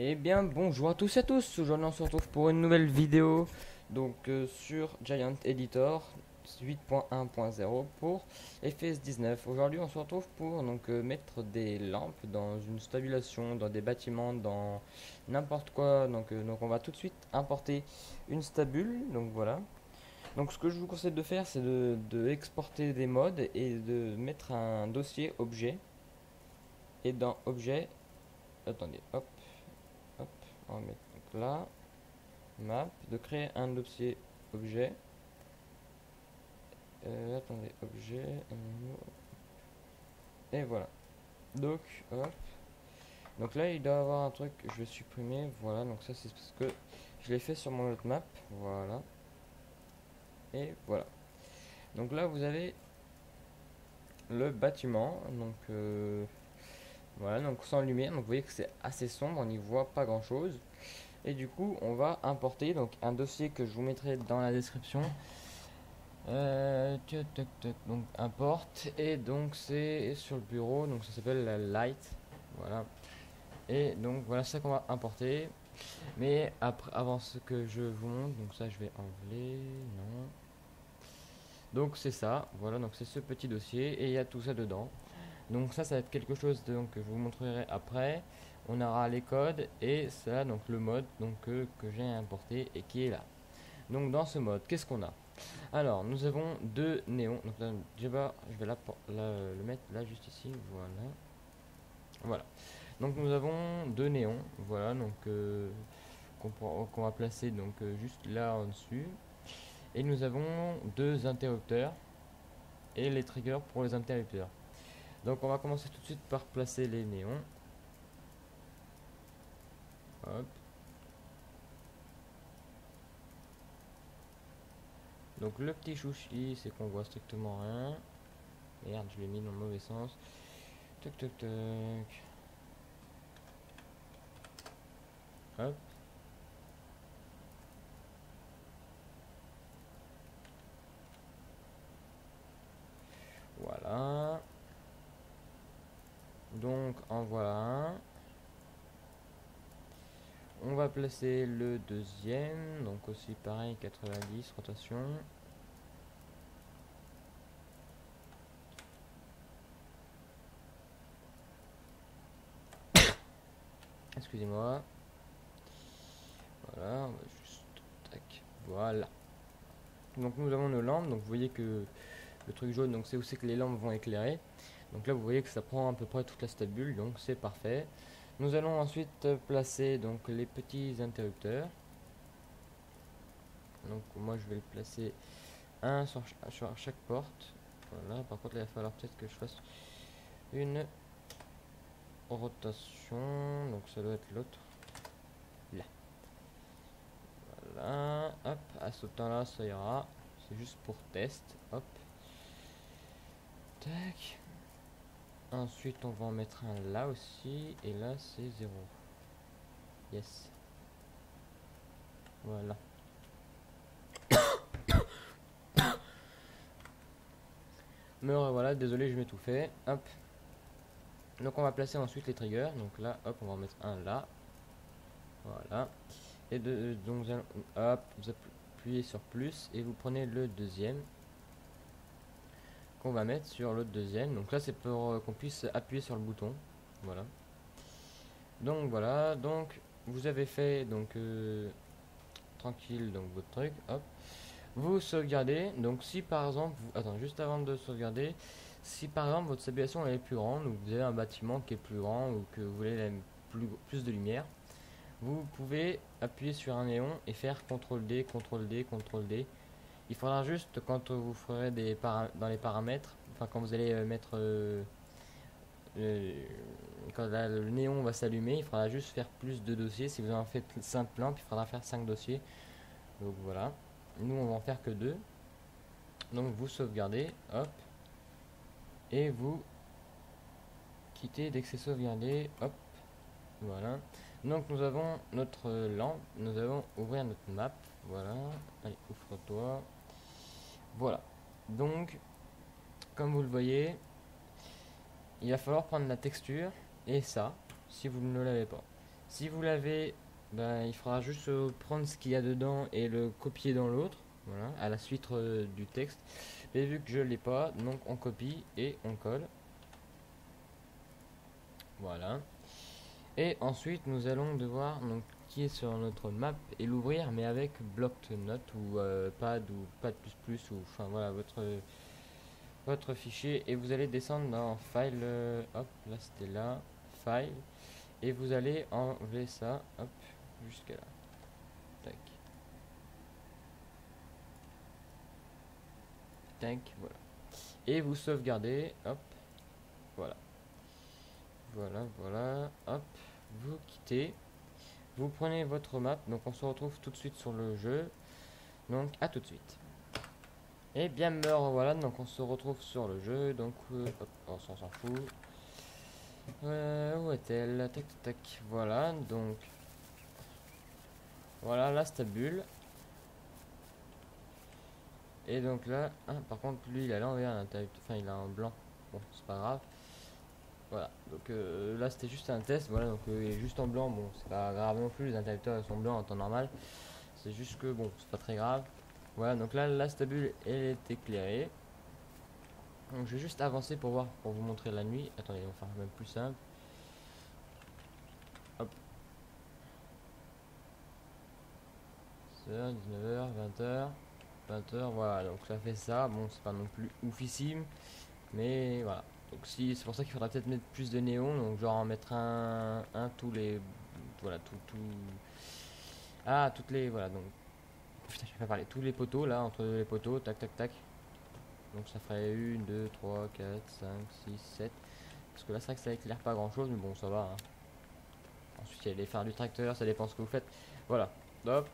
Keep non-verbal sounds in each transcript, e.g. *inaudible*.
Eh bien bonjour à tous et à tous, aujourd'hui on se retrouve pour une nouvelle vidéo donc euh, sur Giant Editor 8.1.0 pour FS 19. Aujourd'hui on se retrouve pour donc euh, mettre des lampes dans une stabulation, dans des bâtiments, dans n'importe quoi. Donc, euh, donc on va tout de suite importer une stabule, donc voilà. Donc ce que je vous conseille de faire c'est de, de exporter des modes et de mettre un dossier objet et dans objet attendez hop on va mettre là map de créer un dossier objet. Euh, attendez objet et voilà. Donc hop. Donc là il doit avoir un truc que je vais supprimer voilà. Donc ça c'est parce que je l'ai fait sur mon autre map voilà. Et voilà. Donc là vous avez le bâtiment. Donc euh, voilà, donc sans lumière, donc vous voyez que c'est assez sombre, on n'y voit pas grand chose. Et du coup, on va importer donc un dossier que je vous mettrai dans la description. Euh, donc importe et donc c'est sur le bureau, donc ça s'appelle light. Voilà. Et donc voilà ça qu'on va importer. Mais après, avant ce que je vous montre, donc ça je vais enlever, non. Donc c'est ça, voilà, donc c'est ce petit dossier et il y a tout ça dedans. Donc ça, ça va être quelque chose donc, que je vous montrerai après. On aura les codes et ça, donc le mode donc, que j'ai importé et qui est là. Donc dans ce mode, qu'est-ce qu'on a? Alors, nous avons deux néons. Donc je vais, vais le mettre là, juste ici. Voilà. Voilà. Donc nous avons deux néons. Voilà, donc euh, qu'on va placer donc euh, juste là en dessus. Et nous avons deux interrupteurs et les triggers pour les interrupteurs. Donc on va commencer tout de suite par placer les néons. Hop. Donc le petit chouchi, c'est qu'on voit strictement rien. Merde, je l'ai mis dans le mauvais sens. Toc toc toc. Hop. Donc en voilà un. On va placer le deuxième, donc aussi pareil 90 rotation. *coughs* Excusez-moi. Voilà, on va juste tac, voilà. Donc nous avons nos lampes, donc vous voyez que le truc jaune, donc c'est aussi que les lampes vont éclairer. Donc là vous voyez que ça prend à peu près toute la stabule, donc c'est parfait. Nous allons ensuite placer donc les petits interrupteurs. Donc moi je vais le placer un sur, chaque porte. Voilà, par contre là, il va falloir peut-être que je fasse une rotation. Donc ça doit être l'autre. Là. Voilà. Hop, à ce temps-là, ça ira. C'est juste pour test. Hop. Tac. Ensuite, on va en mettre un là aussi. Et là, c'est 0. Yes. Voilà. *coughs* Me voilà, désolé, je fait. Hop. Donc, on va placer ensuite les triggers. Donc là, hop, on va en mettre un là. Voilà. Et de, donc, hop, vous appuyez sur plus et vous prenez le deuxième qu'on va mettre sur l'autre deuxième. Donc là, c'est pour euh, qu'on puisse appuyer sur le bouton. Voilà. Donc voilà, donc vous avez fait donc euh, tranquille donc votre truc, hop. Vous sauvegardez. Donc si par exemple, vous, attends, juste avant de sauvegarder, si par exemple votre stabilisation est plus grande ou vous avez un bâtiment qui est plus grand ou que vous voulez plus, plus de lumière, vous pouvez appuyer sur un néon et faire CTRL D, CTRL D, CTRL D il faudra juste quand vous ferez des dans les paramètres, enfin quand vous allez euh, mettre euh, quand le néon va s'allumer, il faudra juste faire plus de dossiers. Si vous en faites 5 lampes, il faudra faire 5 dossiers. Donc voilà. Nous on va en faire que 2. Donc vous sauvegardez, hop. Et vous quittez dès que c'est sauvegardé, hop. Voilà. Donc nous avons notre lampe, nous allons ouvrir notre map. Voilà. Allez, ouvre-toi. Voilà. Donc, comme vous le voyez, il va falloir prendre la texture et ça, si vous ne l'avez pas. Si vous l'avez, ben, il faudra juste euh, prendre ce qu'il y a dedans et le copier dans l'autre, voilà, à la suite euh, du texte. Mais vu que je l'ai pas, donc on copie et on colle. Voilà. Et ensuite, nous allons devoir donc cliquer sur notre map et l'ouvrir, mais avec bloc note ou euh, pad ou pad plus plus ou enfin voilà votre votre fichier et vous allez descendre dans file. euh, hop, là c'était là, file et vous allez enlever ça, hop, jusqu'à là. Tac. Tac, voilà. Et vous sauvegardez, hop, voilà. Voilà, voilà, hop, vous quittez. Vous prenez votre map, donc on se retrouve tout de suite sur le jeu. Donc à tout de suite. Et bien me voilà, donc on se retrouve sur le jeu, donc euh, hop, on s'en fout. Euh, où est-elle? Tac tac tac, voilà, donc voilà la stabule. Et donc là, ah, par contre lui il a l'envers, enfin il a un blanc, bon c'est pas grave. Voilà, donc euh, là c'était juste un test, voilà, donc euh, il est juste en blanc, bon c'est pas grave non plus, les interrupteurs sont blancs en temps normal, c'est juste que bon c'est pas très grave. Voilà, donc là la stabule elle est éclairée. Donc je vais juste avancer pour voir, pour vous montrer la nuit. Attendez, on va faire même plus simple. Hop. 19h, 20h, 20h, voilà, donc ça fait ça. Bon, c'est pas non plus oufissime, mais voilà. Donc si, c'est pour ça qu'il faudra peut-être mettre plus de néons, donc genre en mettre un, un tous les, voilà, tout, tout, ah, toutes les, voilà, donc, putain, je vais pas parler, tous les poteaux là, entre les poteaux, tac, tac, tac. Donc ça ferait 1, 2, 3, 4, 5, 6, 7. Parce que là, c'est vrai que ça éclaire pas grand chose, mais bon, ça va. hein. Ensuite, il y a les phares du tracteur, ça dépend ce que vous faites. Voilà, hop.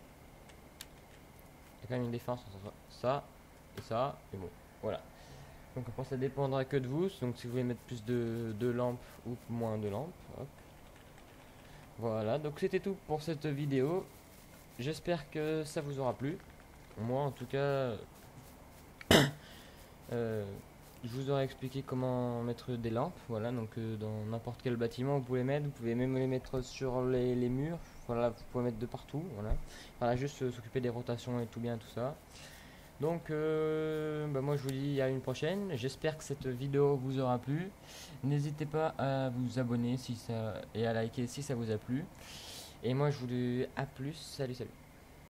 Il y a quand même une différence entre ça et ça, et bon, voilà. Donc après, ça dépendra que de vous. Donc si vous voulez mettre plus de, lampes ou moins de lampes. Voilà, donc c'était tout pour cette vidéo. J'espère que ça vous aura plu. Moi, en tout cas, *coughs* euh, je vous aurais expliqué comment mettre des lampes. Voilà, donc euh, dans n'importe quel bâtiment, vous pouvez mettre. Vous pouvez même les mettre sur les, les murs. Voilà, vous pouvez mettre de partout. Voilà, voilà juste euh, s'occuper des rotations et tout bien, tout ça. Donc, euh, bah, moi je vous dis à une prochaine. J'espère que cette vidéo vous aura plu. N'hésitez pas à vous abonner si ça et à liker si ça vous a plu. Et moi je vous dis à plus. Salut, salut.